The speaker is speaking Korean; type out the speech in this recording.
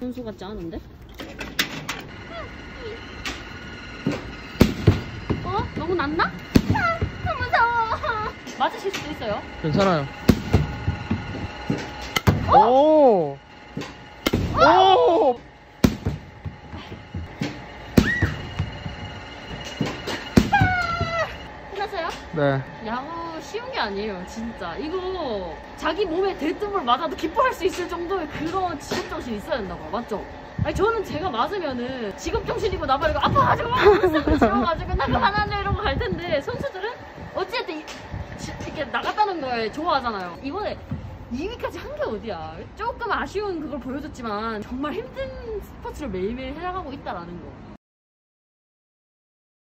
선수 같지 않은데? 어? 너무 낮나? 아, 무서워. 맞으실 수도 있어요. 괜찮아요. 오! 오! 끝났어요? 네. 야구 쉬운 게 아니에요, 진짜. 이거 자기 몸에 대뜸을 맞아도 기뻐할 수 있을 정도의 그런 직업정신이 있어야 된다고, 맞죠? 아니, 저는 제가 맞으면은 직업정신이고 나발이고 아파가지고 막 무릎을 집어가지고 나 그만하네 이러고 갈 텐데 선수들은 어찌됐든 이- 이렇게 나갔다는 거에 좋아하잖아요. 이번에 2위까지 한 게 어디야. 조금 아쉬운 그걸 보여줬지만 정말 힘든 스포츠를 매일매일 해나가고 있다라는 거.